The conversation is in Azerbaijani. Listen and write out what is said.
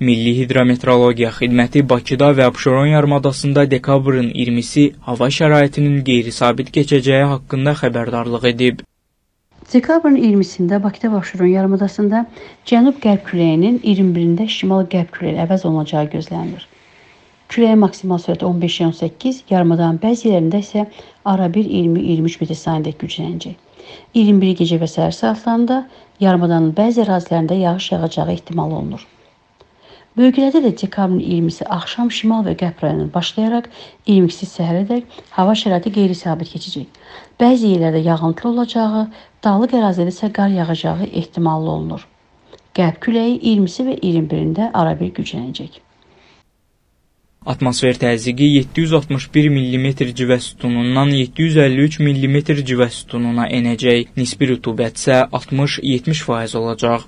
Milli Hidrometeorologiya Xidməti Bakıda və Abşeron yarımadasında dekabrın 20-si hava şəraitinin qeyri-sabit keçəcəyi haqqında xəbərdarlıq edib. Dekabrın 20-sində Bakıda və Abşeron yarımadasında cənub-qərb küləyinin 21-də şimal-qərb küləyi əvəz olunacağı gözlənilir. Küləyin maksimal sürəti 15-18, yarımadanın bəzi yerlərində isə arabir 20-23 metr saniyədə güclənəcək. 21 gecə və səhər saatlarında yarımadanın bəzi ərazilərində yağış yağacağı ehtimal olunur. Bölgələrdə də dekabrın 20-si axşam şimal və qərb rayonundan başlayaraq 22-si səhərədək hava şəraiti qeyri-sabit keçəcək. Bəzi yerlərdə yağıntılı olacağı, dağlıq ərazilərdə isə qar yağacağı ehtimallı olunur. Qərb küləyi 20-si və 21-də arabir güclənəcək. Atmosfer təzyiqi 761 mm civə sütunundan 753 mm civə sütununa enəcək. Nisbi rütubət isə 60-70% olacaq.